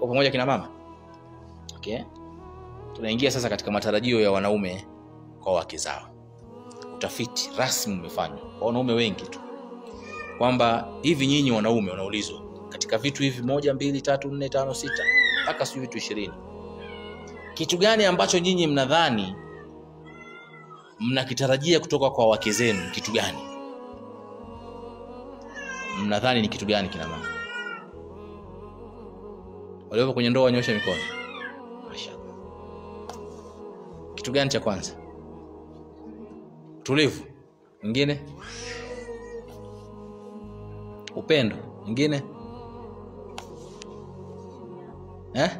Tuko pamoja kina mama? Okay. Tunaingia sasa katika matarajio ya wanaume kwa wake zao. Utafiti rasmi umefanywa kwa wanaume wengi tu kwamba hivi nyinyi wanaume wanaulizwa katika vitu hivi moja, mbili, tatu, nne, tano, sita mpaka siu vitu ishirini, kitu gani ambacho nyinyi mnadhani mnakitarajia kutoka kwa wake zenu? Kitu gani mnadhani ni kitu gani? Kina mama waliopo kwenye ndoa wanyoshe mikono. mashallah Kitu gani cha kwanza? Utulivu. Mwingine upendo. Mwingine eh?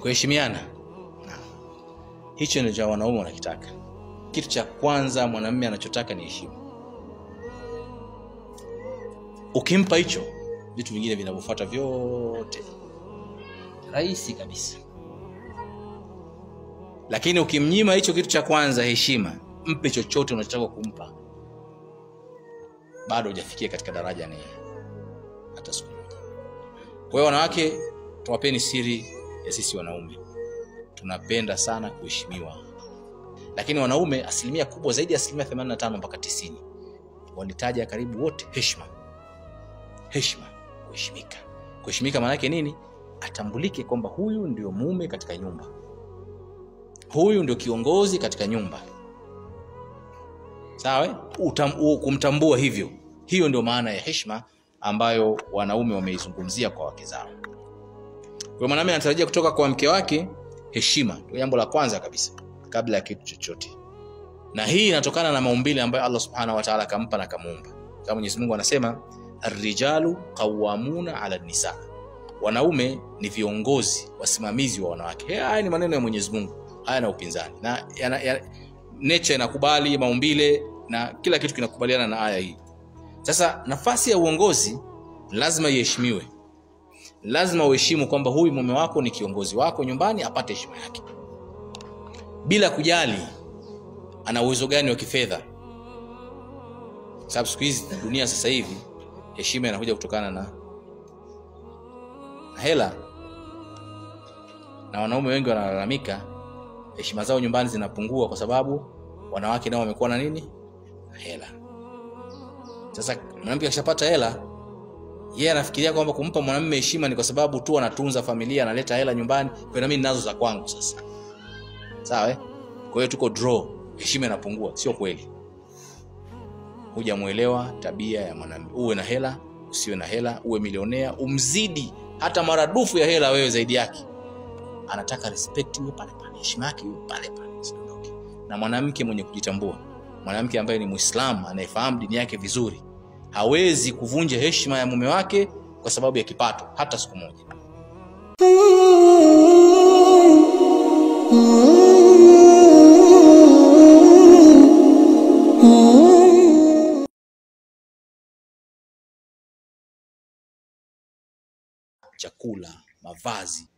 Kuheshimiana. Hicho ndio cha wanaume wanakitaka. Kitu cha kwanza mwanamume anachotaka ni heshima. Ukimpa hicho, vitu vingine vinavyofuata vyote rahisi kabisa. Lakini ukimnyima hicho kitu cha kwanza, heshima, mpe chochote unachotaka kumpa, bado hujafikia katika daraja ni hata siku moja. Kwa hiyo wanawake, tuwapeni siri ya sisi wanaume, tunapenda sana kuheshimiwa, lakini wanaume asilimia kubwa zaidi ya asilimia 85 mpaka 90 walitaja karibu wote heshima. Heshima, kuheshimika. Kuheshimika maana yake nini? Atambulike kwamba huyu ndio mume katika nyumba, huyu ndio kiongozi katika nyumba. Sawa, kumtambua hivyo, hiyo ndio maana ya heshima ambayo wanaume wameizungumzia kwa wake zao. Kwa mwanamume anatarajia kutoka kwa mke wake heshima, ndio jambo la kwanza kabisa kabla ya kitu chochote, na hii inatokana na maumbile ambayo Allah subhanahu wa ta'ala akampa na kamuumba. Kama Mwenyezi Mungu anasema arrijalu qawwamuna ala nisa, wanaume ni viongozi wasimamizi wa wanawake. Haya ni maneno ya Mwenyezi Mungu, haya na upinzani. Na yana, nature inakubali maumbile na kila kitu kinakubaliana na aya hii. Sasa nafasi ya uongozi lazima iheshimiwe, lazima uheshimu kwamba huyu mume wako ni kiongozi wako nyumbani, apate heshima yake. Bila kujali ana uwezo gani wa kifedha, sababu siku hizi dunia sasa hivi heshima inakuja kutokana na na hela, na wanaume wengi wanalalamika heshima zao nyumbani zinapungua kwa sababu wanawake nao wamekuwa na nini hela. Sasa mwanamke akishapata hela, yeye anafikiria kwamba kumpa mwanamume heshima ni kwa sababu tu anatunza familia, analeta hela nyumbani, kwa na mimi ninazo za kwangu sasa. Sawa eh? Kwa hiyo tuko draw, heshima inapungua. Sio kweli, hujamuelewa tabia ya mwanamume. Uwe na hela, usiwe na hela, uwe milionea, umzidi hata maradufu ya hela wewe zaidi yake, anataka respect pale pale, heshima yake pale pale. Na mwanamke mwenye kujitambua, mwanamke ambaye ni Muislamu anayefahamu dini yake vizuri, hawezi kuvunja heshima ya mume wake kwa sababu ya kipato hata siku moja. Chakula, mavazi,